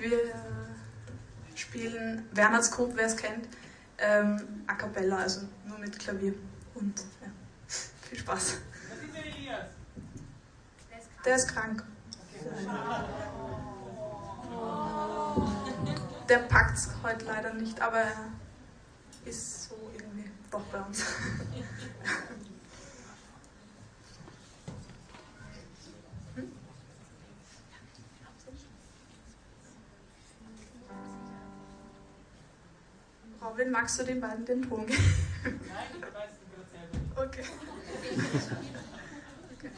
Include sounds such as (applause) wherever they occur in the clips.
Wir spielen Werner's Wernerskop, wer es kennt, ähm, a cappella, also nur mit Klavier. Und ja, (laughs) viel Spaß. Was ist der Elias? Der ist krank. Der, packt es heute leider nicht, aber er ist so irgendwie doch bei uns. (laughs) Robin, magst du den beiden den Ton geben? Nein, ich weiß nicht, Okay. okay.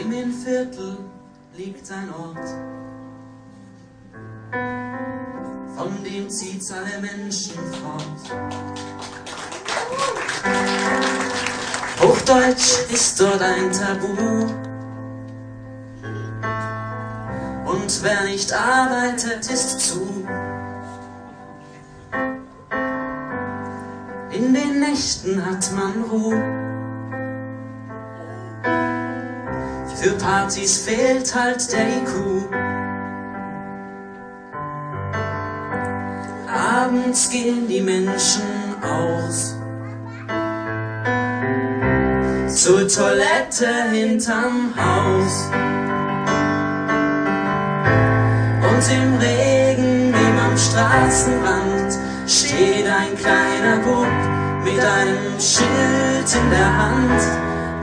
Im Innviertel liegt ein Ort, von dem zieht's alle Menschen fort. Hochdeutsch ist dort ein Tabu. Und wer nicht arbeitet, ist zu. Nächten hat man Ruhe. Für Partys fehlt halt der IQ. Abends gehen die Menschen aus. Zur Toilette hinterm Haus. Und im Regen neben am Straßenrand steht ein kleiner Bub mit einem Schild in der Hand.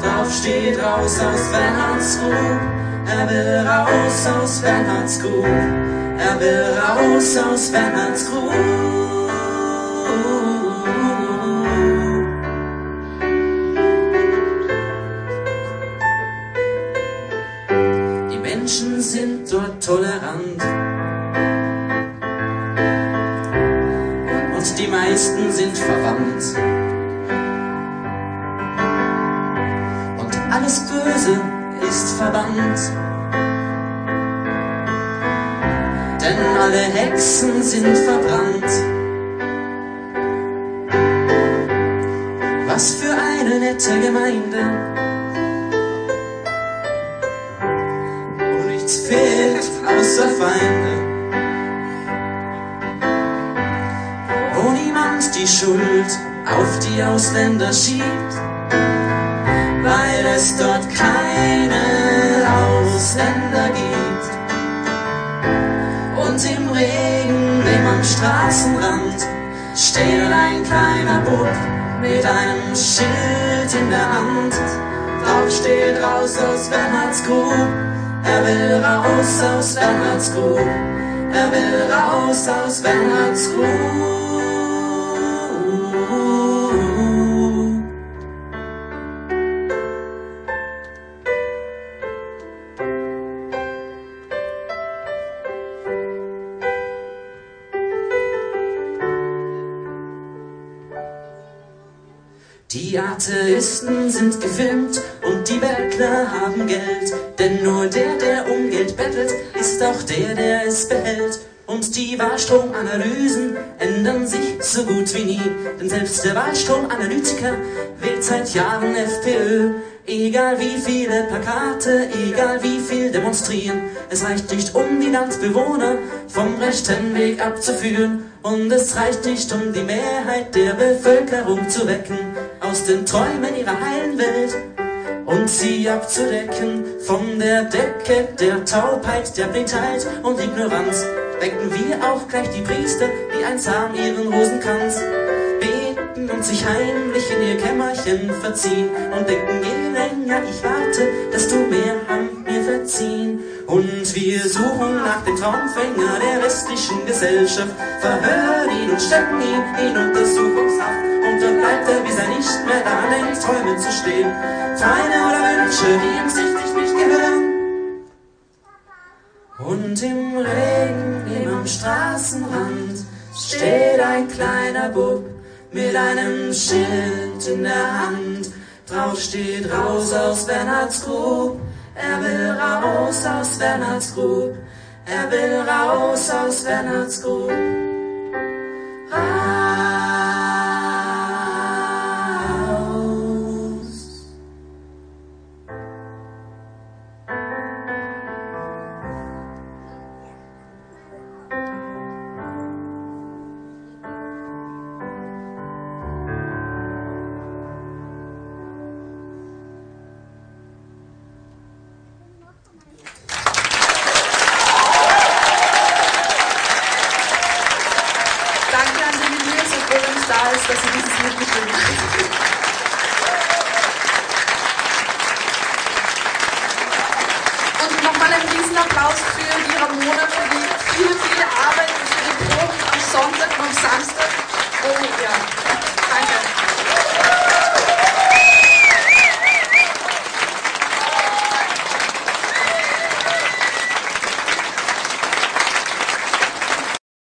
Drauf steht raus aus Bernhardsgrub, er will raus aus Bernhardsgrub, er will raus aus Bernhardsgrub. Die Menschen sind dort tolerant. Und meisten sind verwandt. alles Böse ist verbannt. Denn alle Hexen sind verbrannt. Was für eine nette Gemeinde. Wo nichts fehlt außer Feinde. Die Schuld auf die Ausländer schiebt weil es dort keine Ausländer gibt. Und im Regen neben am Straßenrand steht ein kleiner Bub mit einem Schild in der Hand. Drauf steht raus aus Bernhardsgrub, er will raus aus Bernhardsgrub, er will raus aus Bernhardsgrub. Die Atheisten sind gefilmt und die Bettler haben Geld. Denn nur der, der um Geld bettelt, ist auch der, der es behält. Und die Wahlstromanalysen ändern sich so gut wie nie. Denn selbst der Wahlstromanalytiker wählt seit Jahren FPÖ. Egal wie viele Plakate, egal wie viel demonstrieren, es reicht nicht, um die Landbewohner vom rechten Weg abzuführen. Und es reicht nicht, um die Mehrheit der Bevölkerung zu wecken aus den Träumen ihrer heilen Welt und sie abzudecken von der Decke der Taubheit, der Blindheit und Ignoranz. Wecken wir auch gleich die Priester, die einsam ihren Rosenkranz beten und sich heimlich in ihr Kämmerchen verziehen und denken, je länger ich warte, desto mehr verziehen. Und wir suchen nach dem Traumfänger der westlichen Gesellschaft, verhören ihn und stecken ihn in Untersuchungshaft. Und dann bleibt er, bis er nicht mehr da denkt, Träumen zu stehen. Feine oder Wünsche, die ihm sichtlich nicht gehören. Und im Regen, im am Straßenrand, steht ein kleiner Bub mit einem Schild in der Hand. Drauf steht raus aus Bernhardsgrub. Er will raus aus Bernhardsgrub. Er will raus aus Bernhardsgrub. Raus. Und nochmal einen Riesenapplaus für die Ramona, für die viele, viele Arbeit für die Proben am Sonntag und am Samstag. Oh ja.